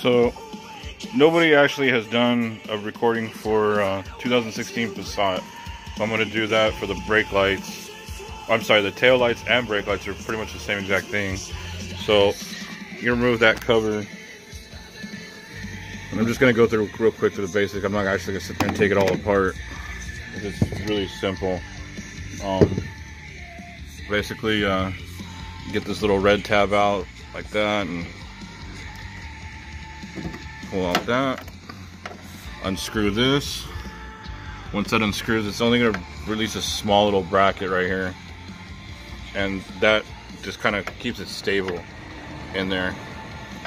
So, nobody actually has done a recording for uh, 2016 Passat. So I'm going to do that for the brake lights. I'm sorry, the tail lights and brake lights are pretty much the same exact thing. So, you remove that cover. And I'm just going to go through real quick to the basic. I'm not actually going to sit there and take it all apart. It's really simple. Um, basically, uh, get this little red tab out like that and pull out that unscrew this. Once that unscrews it's only to release a small little bracket right here. And that just kind of keeps it stable in there.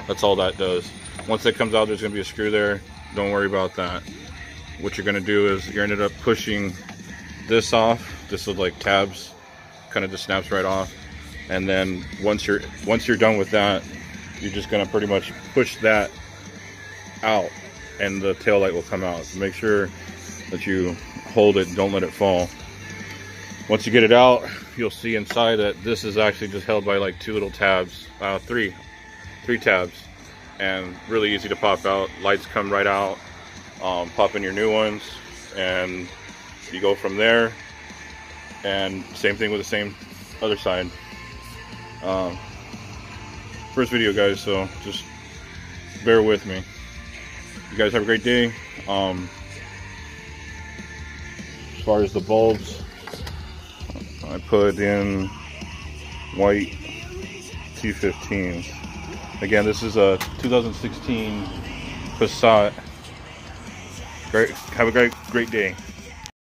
That's all that does. Once that comes out there's to be a screw there. Don't worry about that. What you're to do is you're going ended up pushing this off. This with like tabs kind of just snaps right off. And then once you're once you're done with that you're just to pretty much push that out and the tail light will come out. Make sure that you hold it, don't let it fall. Once you get it out, you'll see inside that this is actually just held by like two little tabs, uh, three, three tabs, and really easy to pop out. Lights come right out, um, pop in your new ones, and you go from there. And same thing with the same other side. Um, first video, guys, so just bear with me you guys have a great day. Um, as far as the bulbs, I put in white T15s. Again, this is a 2016 Passat. Great, have a great, great day.